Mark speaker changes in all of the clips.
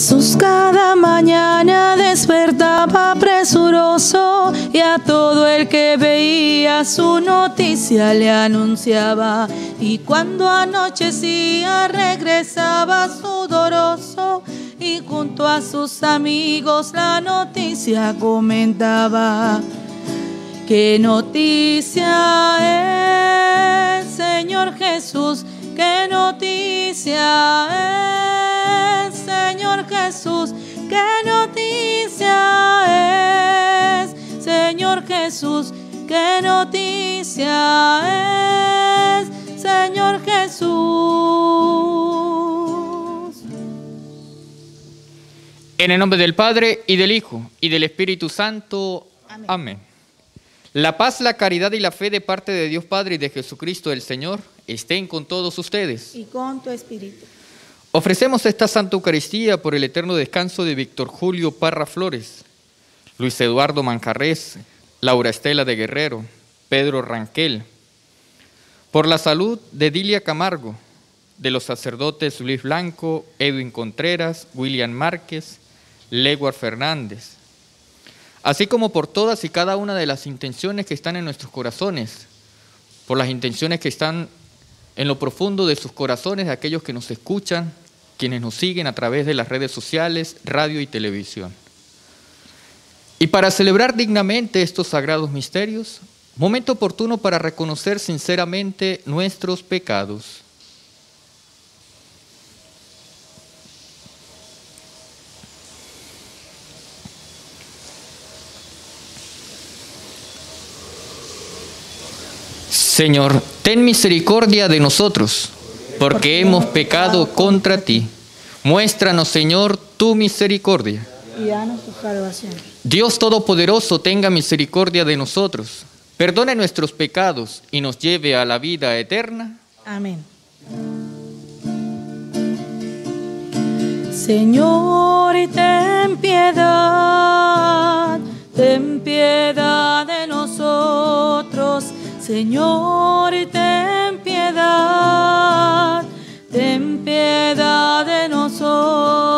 Speaker 1: Jesús cada mañana despertaba presuroso y a todo el que veía su noticia le anunciaba. Y cuando anochecía regresaba sudoroso y junto a sus amigos la noticia comentaba. Qué noticia es, Señor Jesús, qué noticia es. Señor Jesús, qué noticia es, Señor Jesús, qué noticia es, Señor Jesús.
Speaker 2: En el nombre del Padre y del Hijo y del Espíritu Santo. Amén. Amén. La paz, la caridad y la fe de parte de Dios Padre y de Jesucristo el Señor estén con todos ustedes.
Speaker 1: Y con tu espíritu.
Speaker 2: Ofrecemos esta Santa Eucaristía por el eterno descanso de Víctor Julio Parra Flores, Luis Eduardo Mancarrés, Laura Estela de Guerrero, Pedro Ranquel, por la salud de Dilia Camargo, de los sacerdotes Luis Blanco, Edwin Contreras, William Márquez, Leguar Fernández, así como por todas y cada una de las intenciones que están en nuestros corazones, por las intenciones que están en lo profundo de sus corazones de aquellos que nos escuchan quienes nos siguen a través de las redes sociales, radio y televisión. Y para celebrar dignamente estos sagrados misterios, momento oportuno para reconocer sinceramente nuestros pecados. Señor, ten misericordia de nosotros porque hemos pecado contra ti. Muéstranos, Señor, tu misericordia. Y tu Dios Todopoderoso tenga misericordia de nosotros, perdone nuestros pecados y nos lleve a la vida eterna.
Speaker 1: Amén. Señor, ten piedad, ten piedad de nosotros. Señor, ten ten piedad de nosotros.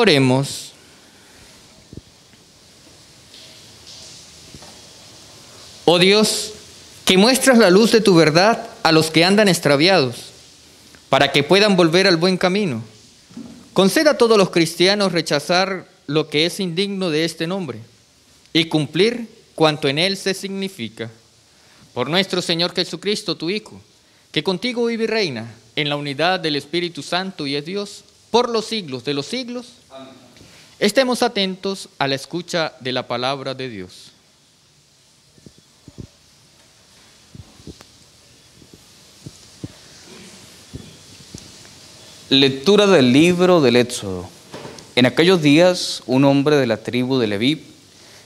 Speaker 2: Oremos. Oh Dios, que muestras la luz de tu verdad a los que andan extraviados, para que puedan volver al buen camino. Conceda a todos los cristianos rechazar lo que es indigno de este nombre y cumplir cuanto en él se significa. Por nuestro Señor Jesucristo, tu Hijo, que contigo vive y reina en la unidad del Espíritu Santo y es Dios, por los siglos de los siglos. Estemos atentos a la escucha de la palabra de Dios.
Speaker 3: Lectura del libro del Éxodo. En aquellos días, un hombre de la tribu de Leví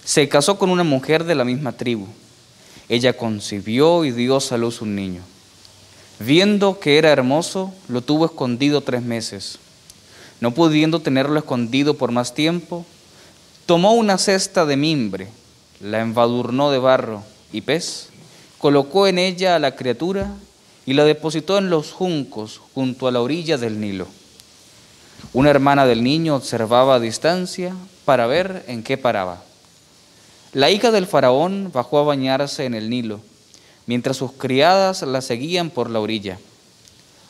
Speaker 3: se casó con una mujer de la misma tribu. Ella concibió y dio a luz un niño. Viendo que era hermoso, lo tuvo escondido tres meses. No pudiendo tenerlo escondido por más tiempo, tomó una cesta de mimbre, la embadurnó de barro y pez, colocó en ella a la criatura y la depositó en los juncos junto a la orilla del Nilo. Una hermana del niño observaba a distancia para ver en qué paraba. La hija del faraón bajó a bañarse en el Nilo, mientras sus criadas la seguían por la orilla.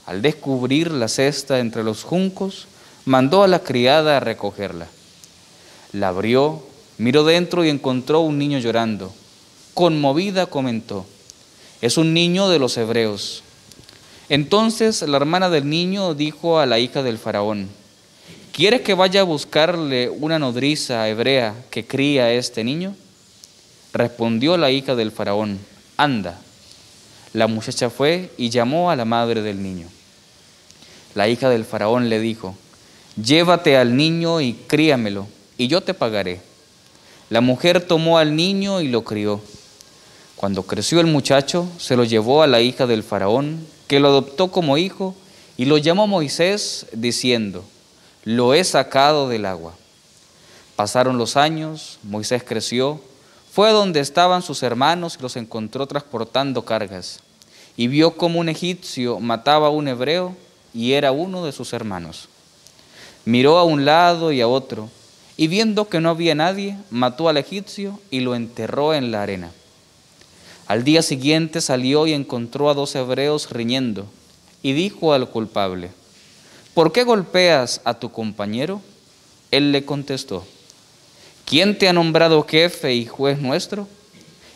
Speaker 3: Al descubrir la cesta entre los juncos, mandó a la criada a recogerla. La abrió, miró dentro y encontró un niño llorando. Conmovida comentó, es un niño de los hebreos. Entonces la hermana del niño dijo a la hija del faraón, ¿quieres que vaya a buscarle una nodriza hebrea que cría a este niño? Respondió la hija del faraón, anda. La muchacha fue y llamó a la madre del niño. La hija del faraón le dijo, llévate al niño y críamelo, y yo te pagaré. La mujer tomó al niño y lo crió. Cuando creció el muchacho, se lo llevó a la hija del faraón, que lo adoptó como hijo, y lo llamó Moisés, diciendo, lo he sacado del agua. Pasaron los años, Moisés creció, fue donde estaban sus hermanos y los encontró transportando cargas, y vio como un egipcio mataba a un hebreo y era uno de sus hermanos. Miró a un lado y a otro, y viendo que no había nadie, mató al egipcio y lo enterró en la arena. Al día siguiente salió y encontró a dos hebreos riñendo, y dijo al culpable, ¿por qué golpeas a tu compañero? Él le contestó, ¿quién te ha nombrado jefe y juez nuestro?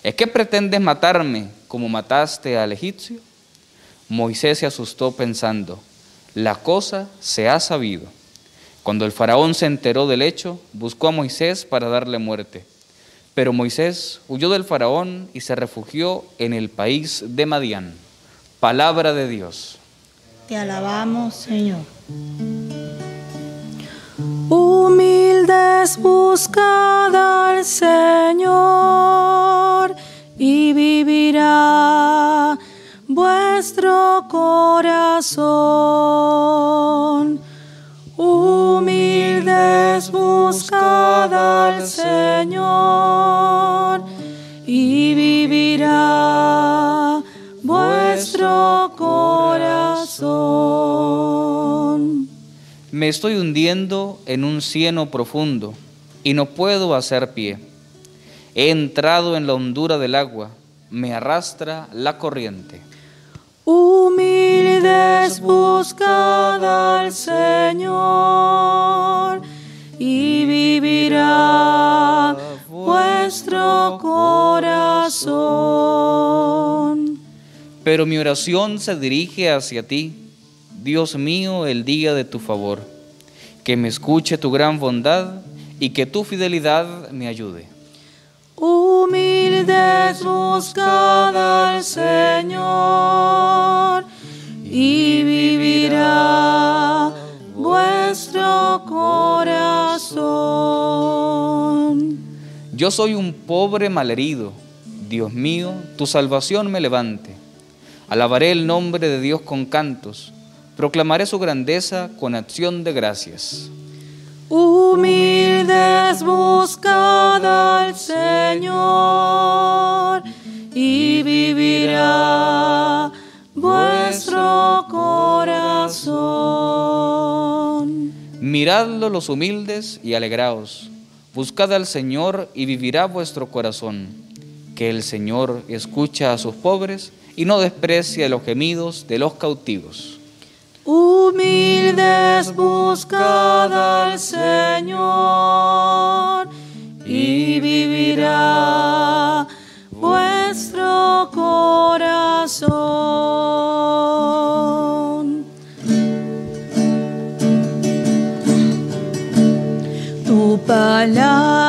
Speaker 3: ¿Es que pretendes matarme como mataste al egipcio? Moisés se asustó pensando, la cosa se ha sabido. Cuando el faraón se enteró del hecho, buscó a Moisés para darle muerte. Pero Moisés huyó del faraón y se refugió en el país de Madián. Palabra de Dios.
Speaker 1: Te alabamos, Señor. Humildes buscad al Señor y vivirá vuestro corazón.
Speaker 3: estoy hundiendo en un cieno profundo y no puedo hacer pie. He entrado en la hondura del agua, me arrastra la corriente.
Speaker 1: Humildes buscad al Señor y vivirá vuestro corazón.
Speaker 3: Pero mi oración se dirige hacia ti, Dios mío, el día de tu favor que me escuche tu gran bondad y que tu fidelidad me ayude.
Speaker 1: Humildes buscada al Señor y vivirá vuestro corazón.
Speaker 3: Yo soy un pobre malherido, Dios mío, tu salvación me levante. Alabaré el nombre de Dios con cantos Proclamaré su grandeza con acción de gracias.
Speaker 1: Humildes buscad al Señor y vivirá vuestro corazón.
Speaker 3: Miradlo los humildes y alegraos. Buscad al Señor y vivirá vuestro corazón. Que el Señor escucha a sus pobres y no desprecia los gemidos de los cautivos.
Speaker 1: Humildes buscad al Señor y vivirá vuestro corazón. Tu palabra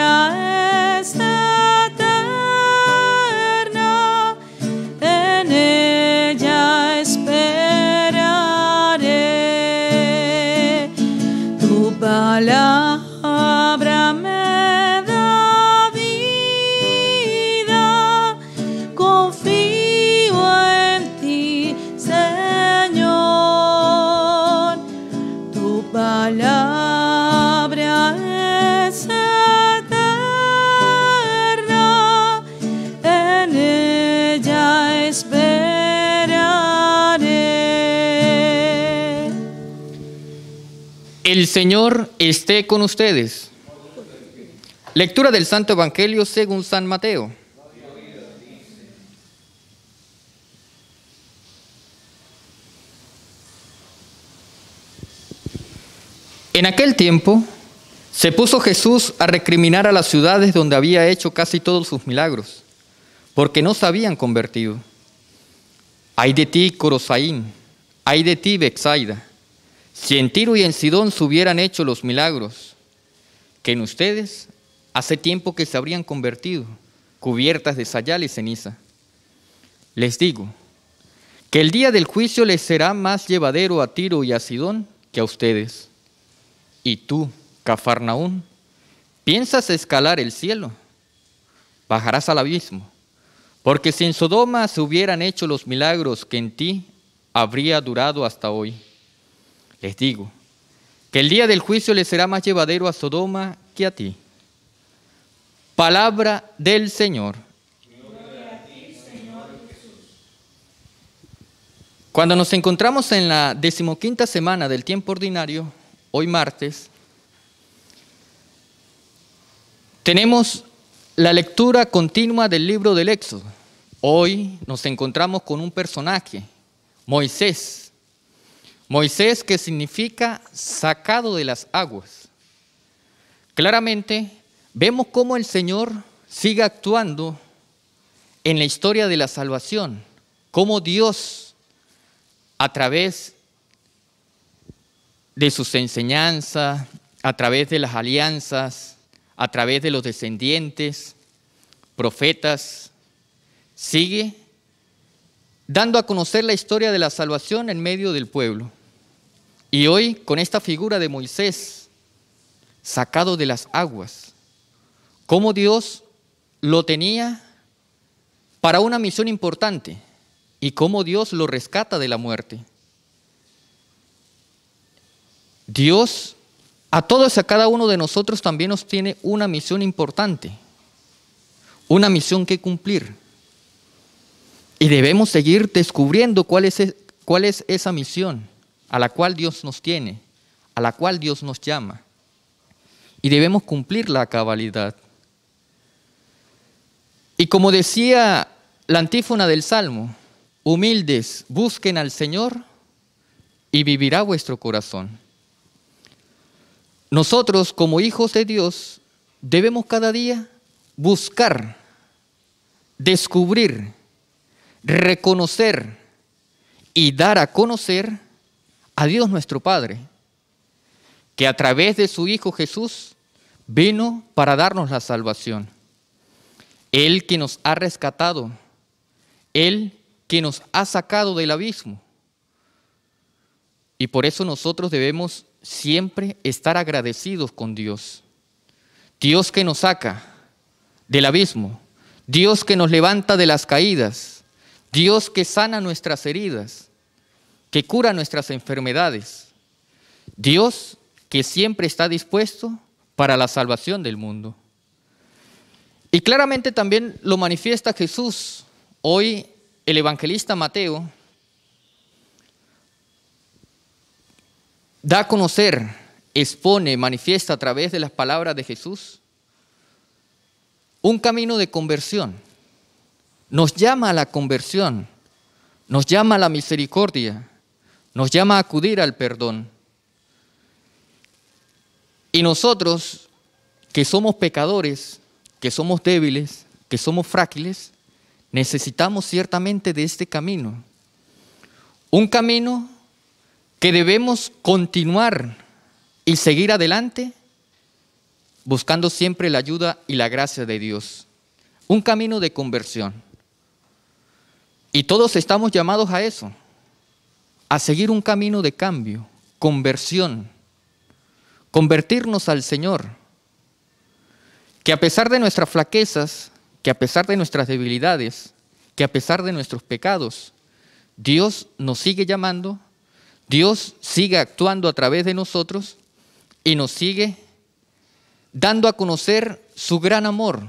Speaker 1: yeah.
Speaker 2: Señor esté con ustedes. Lectura del Santo Evangelio según San Mateo. En aquel tiempo se puso Jesús a recriminar a las ciudades donde había hecho casi todos sus milagros, porque no se habían convertido. Ay de ti, Corosaín, ay de ti, Bexaida si en Tiro y en Sidón se hubieran hecho los milagros que en ustedes, hace tiempo que se habrían convertido, cubiertas de sayal y ceniza. Les digo que el día del juicio les será más llevadero a Tiro y a Sidón que a ustedes. Y tú, Cafarnaún, piensas escalar el cielo, bajarás al abismo, porque si en Sodoma se hubieran hecho los milagros que en ti habría durado hasta hoy. Les digo, que el día del juicio le será más llevadero a Sodoma que a ti. Palabra del Señor. Cuando nos encontramos en la decimoquinta semana del tiempo ordinario, hoy martes, tenemos la lectura continua del libro del Éxodo. Hoy nos encontramos con un personaje, Moisés, Moisés, que significa sacado de las aguas. Claramente vemos cómo el Señor sigue actuando en la historia de la salvación, cómo Dios a través de sus enseñanzas, a través de las alianzas, a través de los descendientes, profetas, sigue dando a conocer la historia de la salvación en medio del pueblo. Y hoy, con esta figura de Moisés, sacado de las aguas, cómo Dios lo tenía para una misión importante y cómo Dios lo rescata de la muerte. Dios a todos y a cada uno de nosotros también nos tiene una misión importante, una misión que cumplir. Y debemos seguir descubriendo cuál es, e, cuál es esa misión a la cual Dios nos tiene, a la cual Dios nos llama. Y debemos cumplir la cabalidad. Y como decía la antífona del Salmo, humildes, busquen al Señor y vivirá vuestro corazón. Nosotros como hijos de Dios debemos cada día buscar, descubrir, reconocer y dar a conocer a Dios nuestro Padre, que a través de su Hijo Jesús vino para darnos la salvación. Él que nos ha rescatado, Él que nos ha sacado del abismo. Y por eso nosotros debemos siempre estar agradecidos con Dios. Dios que nos saca del abismo, Dios que nos levanta de las caídas, Dios que sana nuestras heridas, que cura nuestras enfermedades. Dios que siempre está dispuesto para la salvación del mundo. Y claramente también lo manifiesta Jesús. Hoy el evangelista Mateo da a conocer, expone, manifiesta a través de las palabras de Jesús un camino de conversión. Nos llama a la conversión, nos llama a la misericordia, nos llama a acudir al perdón. Y nosotros, que somos pecadores, que somos débiles, que somos frágiles, necesitamos ciertamente de este camino. Un camino que debemos continuar y seguir adelante buscando siempre la ayuda y la gracia de Dios. Un camino de conversión. Y todos estamos llamados a eso a seguir un camino de cambio, conversión, convertirnos al Señor, que a pesar de nuestras flaquezas, que a pesar de nuestras debilidades, que a pesar de nuestros pecados, Dios nos sigue llamando, Dios sigue actuando a través de nosotros y nos sigue dando a conocer su gran amor,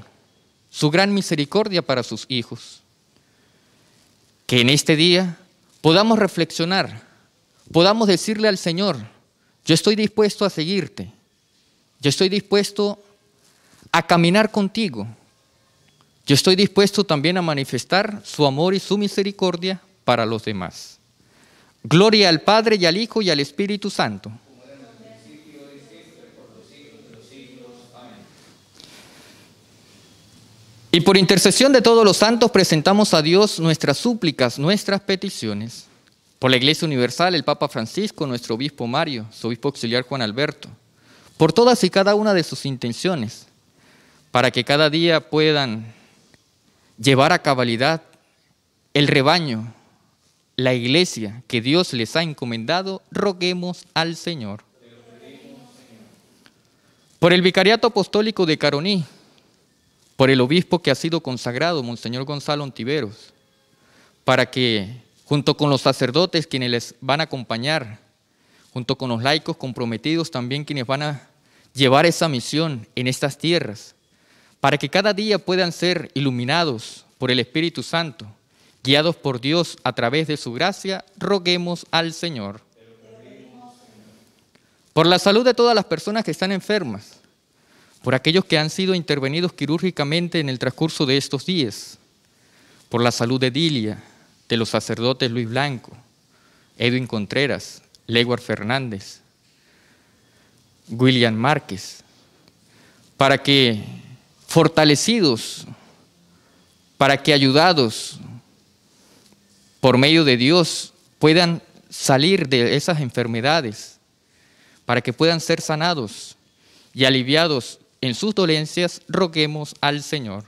Speaker 2: su gran misericordia para sus hijos. Que en este día podamos reflexionar, podamos decirle al Señor, yo estoy dispuesto a seguirte, yo estoy dispuesto a caminar contigo, yo estoy dispuesto también a manifestar su amor y su misericordia para los demás. Gloria al Padre y al Hijo y al Espíritu Santo Y por intercesión de todos los santos presentamos a Dios nuestras súplicas, nuestras peticiones. Por la Iglesia Universal, el Papa Francisco, nuestro obispo Mario, su obispo auxiliar Juan Alberto. Por todas y cada una de sus intenciones, para que cada día puedan llevar a cabalidad el rebaño, la iglesia que Dios les ha encomendado, roguemos al Señor. Por el Vicariato Apostólico de Caroní, por el obispo que ha sido consagrado, Monseñor Gonzalo Ontiveros, para que junto con los sacerdotes quienes les van a acompañar, junto con los laicos comprometidos también quienes van a llevar esa misión en estas tierras, para que cada día puedan ser iluminados por el Espíritu Santo, guiados por Dios a través de su gracia, roguemos al Señor. Por la salud de todas las personas que están enfermas, por aquellos que han sido intervenidos quirúrgicamente en el transcurso de estos días, por la salud de Dilia, de los sacerdotes Luis Blanco, Edwin Contreras, Leguar Fernández, William Márquez, para que fortalecidos, para que ayudados por medio de Dios puedan salir de esas enfermedades, para que puedan ser sanados y aliviados en sus dolencias roguemos al Señor.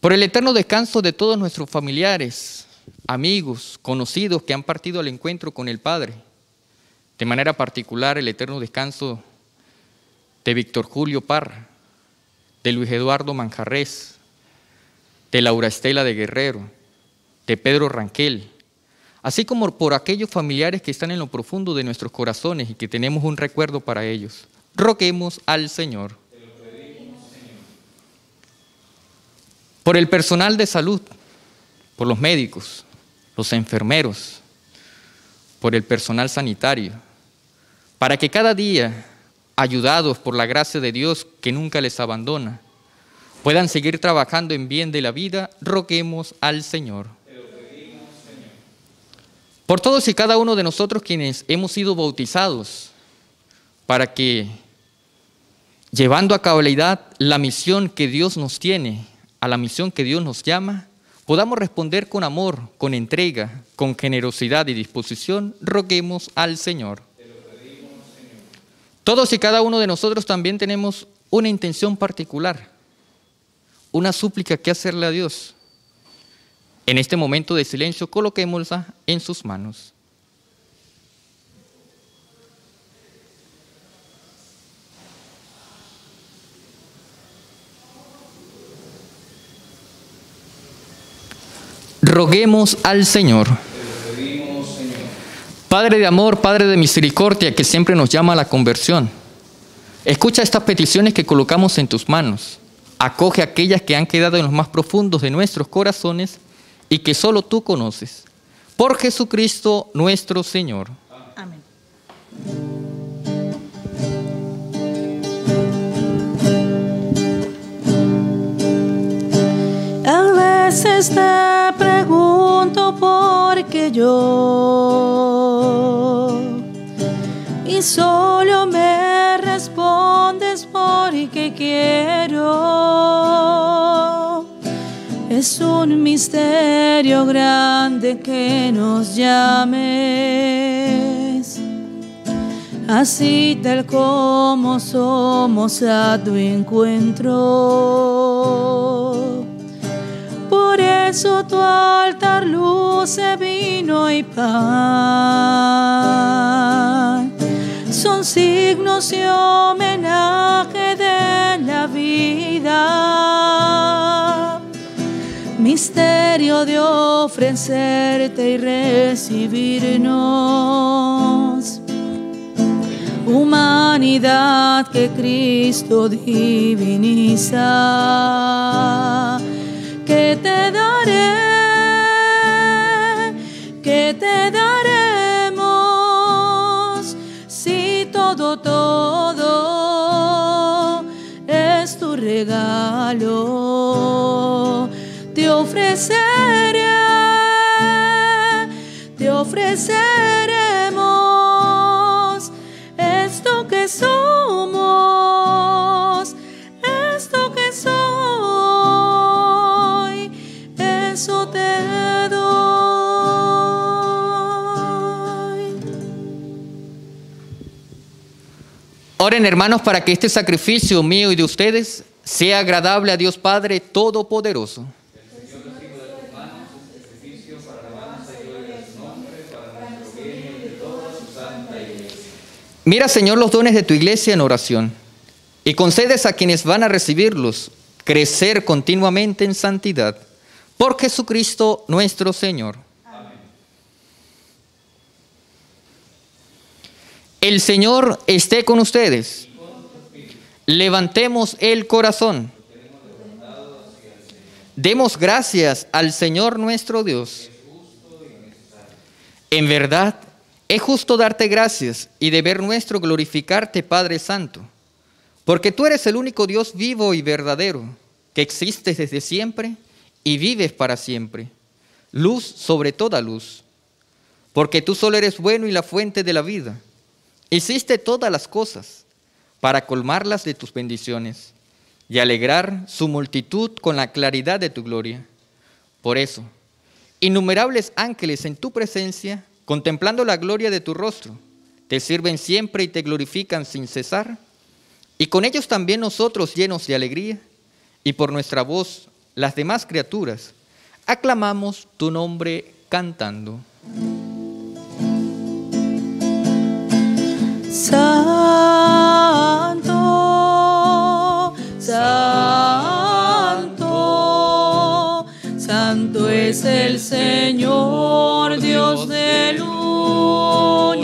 Speaker 2: Por el eterno descanso de todos nuestros familiares, amigos, conocidos que han partido al encuentro con el Padre. De manera particular, el eterno descanso de Víctor Julio Parra, de Luis Eduardo Manjarres, de Laura Estela de Guerrero, de Pedro Ranquel, así como por aquellos familiares que están en lo profundo de nuestros corazones y que tenemos un recuerdo para ellos roquemos al Señor. Por el personal de salud, por los médicos, los enfermeros, por el personal sanitario, para que cada día, ayudados por la gracia de Dios que nunca les abandona, puedan seguir trabajando en bien de la vida, roquemos al Señor. Por todos y cada uno de nosotros quienes hemos sido bautizados, para que llevando a cabalidad la misión que Dios nos tiene, a la misión que Dios nos llama, podamos responder con amor, con entrega, con generosidad y disposición, roguemos al Señor. Todos y cada uno de nosotros también tenemos una intención particular, una súplica que hacerle a Dios. En este momento de silencio, coloquémosla en sus manos. roguemos al Señor. Padre de amor, Padre de misericordia, que siempre nos llama a la conversión. Escucha estas peticiones que colocamos en tus manos. Acoge aquellas que han quedado en los más profundos de nuestros corazones y que solo tú conoces. Por Jesucristo nuestro Señor.
Speaker 1: te pregunto por qué yo y solo me respondes por porque quiero. Es un misterio grande que nos llames, así tal como somos a tu encuentro su tu altar luce vino y pan. Son signos y homenaje de la vida. Misterio de ofrecerte y recibirnos. Humanidad que Cristo diviniza que te daré, que te daremos si todo, todo es tu regalo. Te ofreceré, te ofreceré.
Speaker 2: Oren hermanos para que este sacrificio mío y de ustedes sea agradable a Dios Padre Todopoderoso. Mira, Señor, los dones de tu iglesia en oración y concedes a quienes van a recibirlos crecer continuamente en santidad. Por Jesucristo nuestro Señor. El Señor esté con ustedes. Levantemos el corazón. Demos gracias al Señor nuestro Dios. En verdad, es justo darte gracias y deber nuestro glorificarte, Padre Santo, porque tú eres el único Dios vivo y verdadero, que existes desde siempre y vives para siempre, luz sobre toda luz, porque tú solo eres bueno y la fuente de la vida Hiciste todas las cosas para colmarlas de tus bendiciones y alegrar su multitud con la claridad de tu gloria. Por eso, innumerables ángeles en tu presencia, contemplando la gloria de tu rostro, te sirven siempre y te glorifican sin cesar, y con ellos también nosotros llenos de alegría, y por nuestra voz las demás criaturas, aclamamos tu nombre cantando.
Speaker 1: Santo, santo, santo es el Señor, Dios del universo.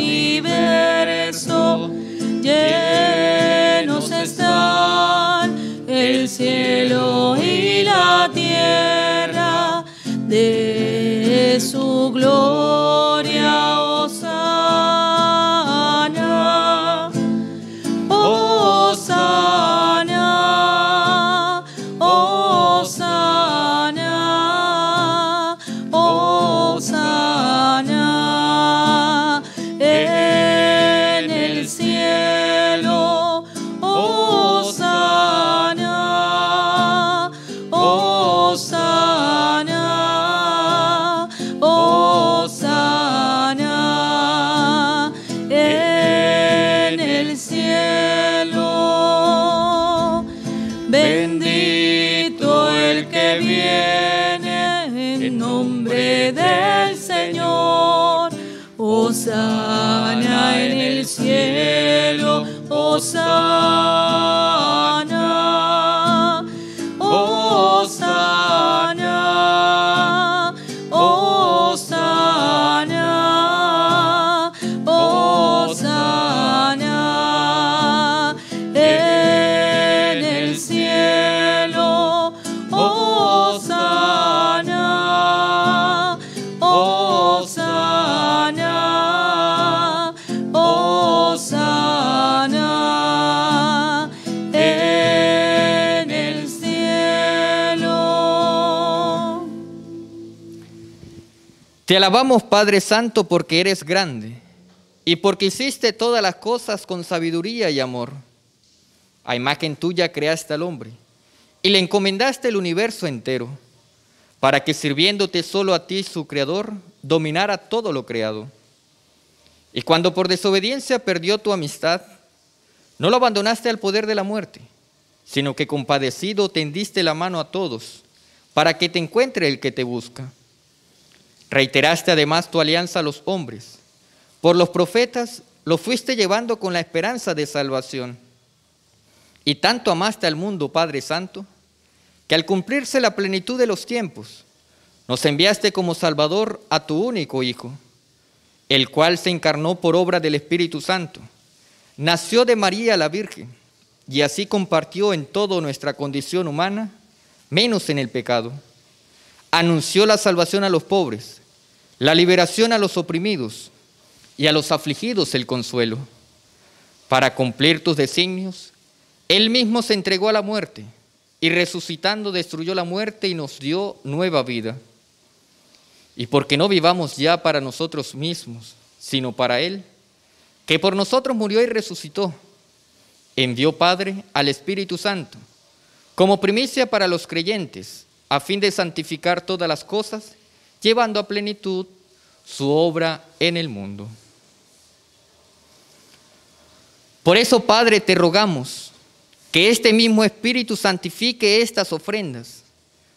Speaker 2: alabamos, Padre Santo, porque eres grande y porque hiciste todas las cosas con sabiduría y amor. A imagen tuya creaste al hombre y le encomendaste el universo entero para que sirviéndote solo a ti, su creador, dominara todo lo creado. Y cuando por desobediencia perdió tu amistad, no lo abandonaste al poder de la muerte, sino que compadecido tendiste la mano a todos, para que te encuentre el que te busca. Reiteraste además tu alianza a los hombres. Por los profetas lo fuiste llevando con la esperanza de salvación. Y tanto amaste al mundo, Padre Santo, que al cumplirse la plenitud de los tiempos, nos enviaste como Salvador a tu único Hijo, el cual se encarnó por obra del Espíritu Santo, nació de María la Virgen, y así compartió en todo nuestra condición humana, menos en el pecado. Anunció la salvación a los pobres la liberación a los oprimidos y a los afligidos el consuelo. Para cumplir tus designios, Él mismo se entregó a la muerte y resucitando destruyó la muerte y nos dio nueva vida. Y porque no vivamos ya para nosotros mismos, sino para Él, que por nosotros murió y resucitó, envió Padre al Espíritu Santo, como primicia para los creyentes, a fin de santificar todas las cosas llevando a plenitud su obra en el mundo. Por eso, Padre, te rogamos que este mismo Espíritu santifique estas ofrendas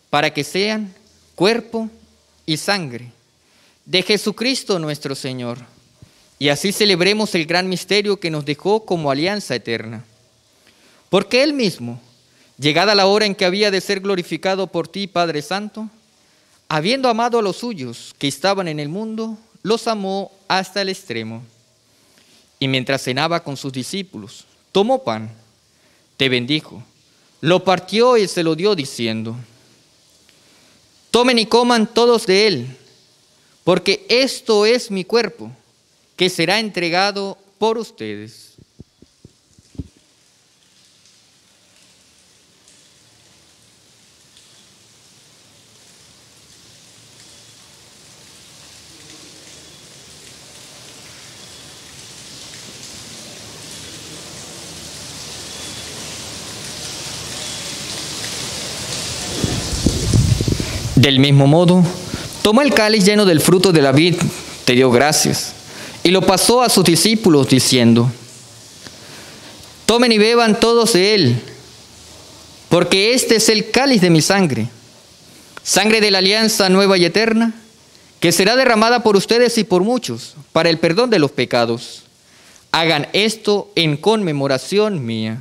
Speaker 2: para que sean cuerpo y sangre de Jesucristo nuestro Señor. Y así celebremos el gran misterio que nos dejó como alianza eterna. Porque Él mismo, llegada la hora en que había de ser glorificado por ti, Padre Santo, habiendo amado a los suyos que estaban en el mundo, los amó hasta el extremo. Y mientras cenaba con sus discípulos, tomó pan, te bendijo, lo partió y se lo dio diciendo, tomen y coman todos de él, porque esto es mi cuerpo, que será entregado por ustedes. Del mismo modo, tomó el cáliz lleno del fruto de la vid, te dio gracias, y lo pasó a sus discípulos diciendo, tomen y beban todos de él, porque este es el cáliz de mi sangre, sangre de la alianza nueva y eterna, que será derramada por ustedes y por muchos para el perdón de los pecados. Hagan esto en conmemoración mía.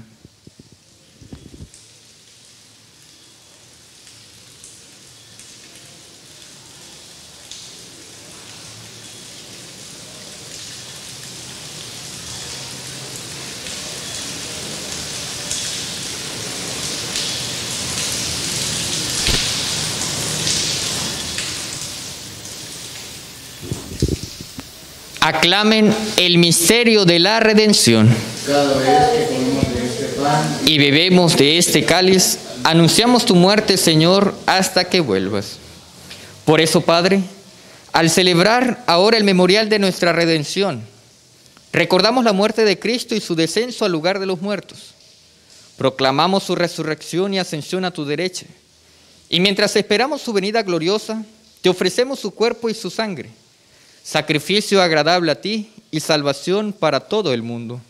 Speaker 2: aclamen el misterio de la redención. Este y bebemos de este cáliz, anunciamos tu muerte, Señor, hasta que vuelvas. Por eso, Padre, al celebrar ahora el memorial de nuestra redención, recordamos la muerte de Cristo y su descenso al lugar de los muertos. Proclamamos su resurrección y ascensión a tu derecha. Y mientras esperamos su venida gloriosa, te ofrecemos su cuerpo y su sangre sacrificio agradable a ti y salvación para todo el mundo.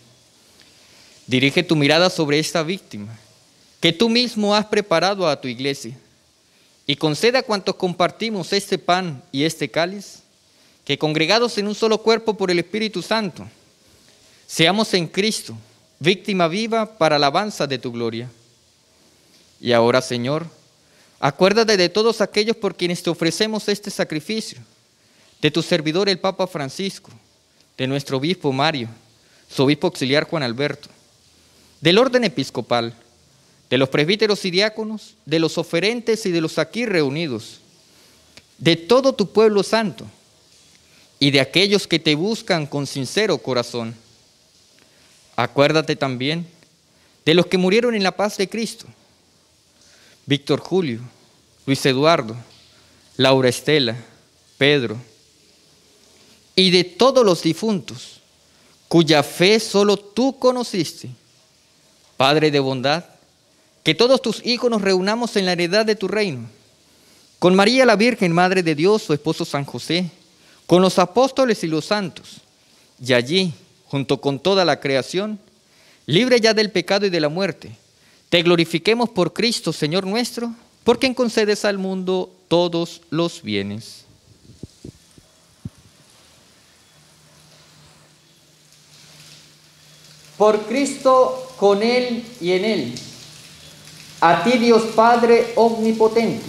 Speaker 2: Dirige tu mirada sobre esta víctima que tú mismo has preparado a tu iglesia y conceda a cuantos compartimos este pan y este cáliz que congregados en un solo cuerpo por el Espíritu Santo, seamos en Cristo víctima viva para alabanza de tu gloria. Y ahora, Señor, acuérdate de todos aquellos por quienes te ofrecemos este sacrificio de tu servidor el Papa Francisco, de nuestro obispo Mario, su obispo auxiliar Juan Alberto, del orden episcopal, de los presbíteros y diáconos, de los oferentes y de los aquí reunidos, de todo tu pueblo santo y de aquellos que te buscan con sincero corazón. Acuérdate también de los que murieron en la paz de Cristo, Víctor Julio, Luis Eduardo, Laura Estela, Pedro, y de todos los difuntos, cuya fe solo tú conociste. Padre de bondad, que todos tus hijos nos reunamos en la heredad de tu reino, con María la Virgen, Madre de Dios, su esposo San José, con los apóstoles y los santos, y allí, junto con toda la creación, libre ya del pecado y de la muerte, te glorifiquemos por Cristo, Señor nuestro, por quien concedes al mundo todos los bienes. por Cristo, con Él y en Él. A ti Dios Padre Omnipotente,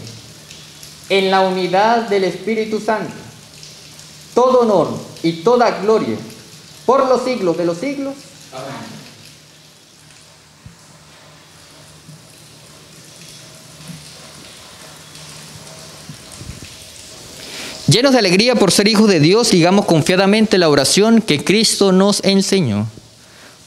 Speaker 2: en la unidad del Espíritu Santo, todo honor y toda gloria por los siglos de los siglos. Amén. Llenos de alegría por ser hijos de Dios, sigamos confiadamente la oración que Cristo nos enseñó.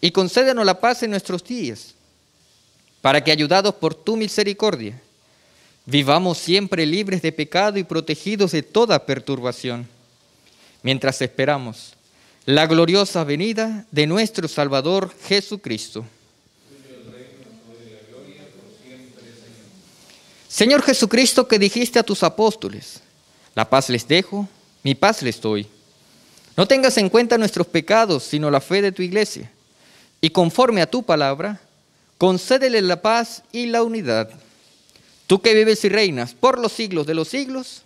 Speaker 2: y concédenos la paz en nuestros días, para que, ayudados por tu misericordia, vivamos siempre libres de pecado y protegidos de toda perturbación, mientras esperamos la gloriosa venida de nuestro Salvador Jesucristo. Señor Jesucristo, que dijiste a tus apóstoles, la paz les dejo, mi paz les doy. No tengas en cuenta nuestros pecados, sino la fe de tu iglesia y conforme a tu palabra, concédele la paz y la unidad. Tú que vives y reinas por los siglos de los siglos,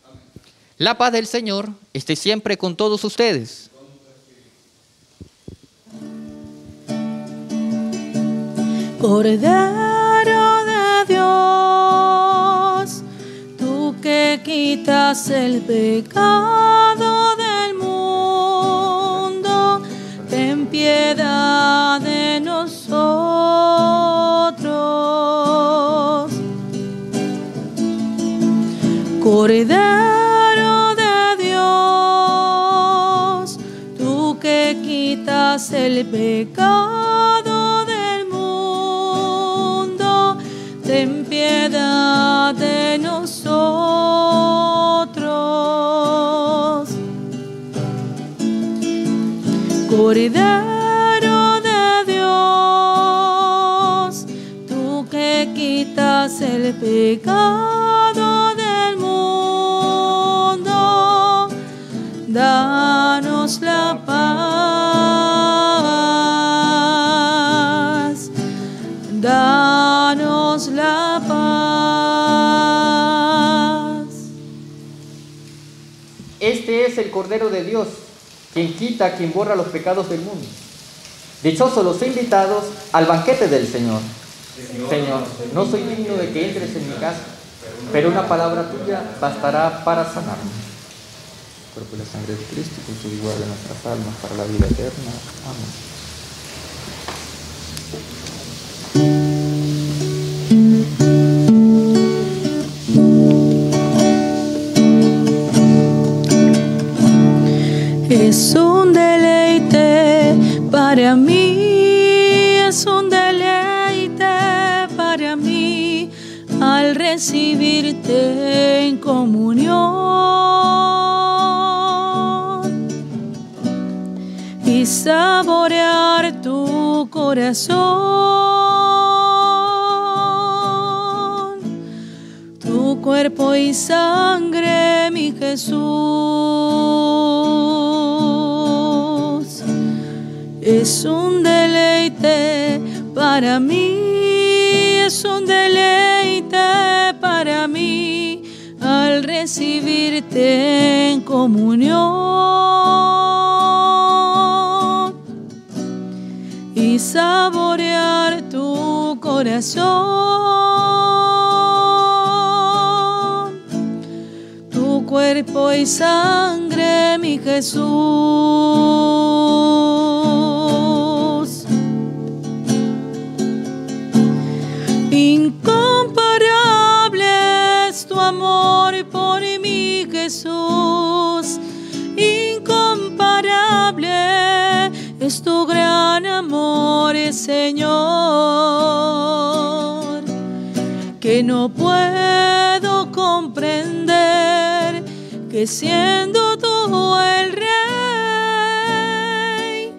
Speaker 2: la paz del Señor esté siempre con todos ustedes.
Speaker 1: Cordero de Dios, tú que quitas el pecado del mundo, ten piedad Cordero de Dios, tú que quitas el pecado.
Speaker 2: Cordero de Dios, quien quita, quien borra los pecados del mundo. Dichosos los invitados al banquete del Señor. Señor, no soy digno de que entres en mi casa, pero una palabra tuya bastará para sanarme. Porque la sangre de Cristo, y igual de nuestras almas para la vida eterna. Amén.
Speaker 1: Para mí es un deleite, para mí al recibirte en comunión y saborear tu corazón, tu cuerpo y sangre, mi Jesús. es un deleite para mí, es un deleite para mí al recibirte en comunión y saborear tu corazón, tu cuerpo y sangre, mi Jesús. Señor, que no puedo comprender que siendo tú el rey,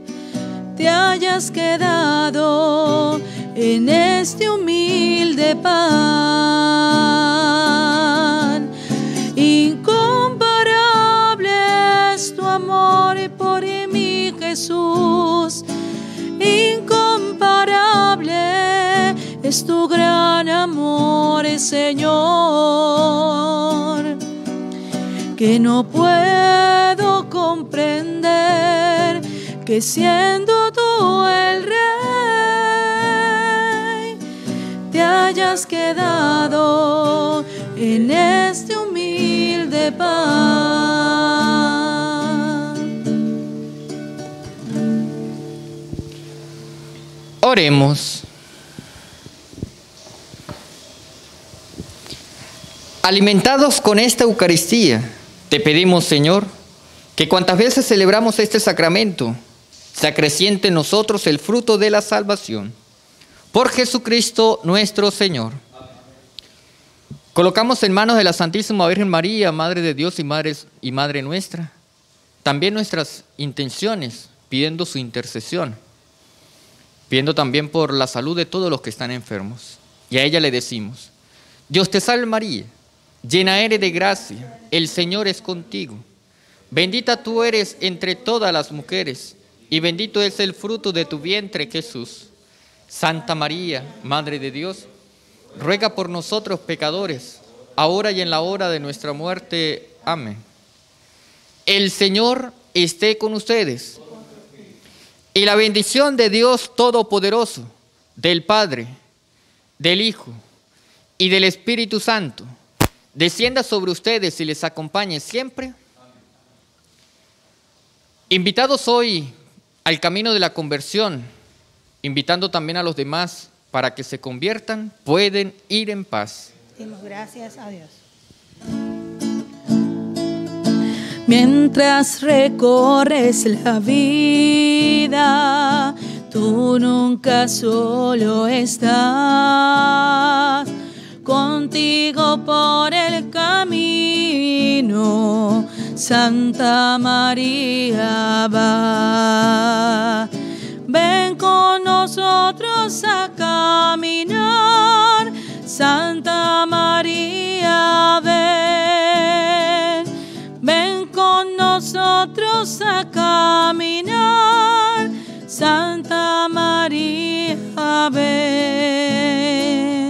Speaker 1: te hayas quedado en este humilde pan. tu gran amor, eh, Señor, que no puedo comprender que siendo tú el rey, te hayas quedado en este humilde pan.
Speaker 2: Oremos. Alimentados con esta Eucaristía, te pedimos, Señor, que cuantas veces celebramos este sacramento, se acreciente en nosotros el fruto de la salvación. Por Jesucristo nuestro Señor. Colocamos en manos de la Santísima Virgen María, Madre de Dios y Madre, y Madre nuestra, también nuestras intenciones, pidiendo su intercesión, pidiendo también por la salud de todos los que están enfermos. Y a ella le decimos, Dios te salve María llena eres de gracia, el Señor es contigo. Bendita tú eres entre todas las mujeres, y bendito es el fruto de tu vientre, Jesús. Santa María, Madre de Dios, ruega por nosotros pecadores, ahora y en la hora de nuestra muerte. Amén. El Señor esté con ustedes. Y la bendición de Dios Todopoderoso, del Padre, del Hijo y del Espíritu Santo descienda sobre ustedes y les acompañe siempre. Invitados hoy al camino de la conversión, invitando también a los demás para que se conviertan, pueden ir en paz.
Speaker 1: gracias a Dios. Mientras recorres la vida, tú nunca solo estás contigo por el camino. Santa María Ven con nosotros a caminar, Santa María ven. Ven con nosotros a caminar, Santa María ven.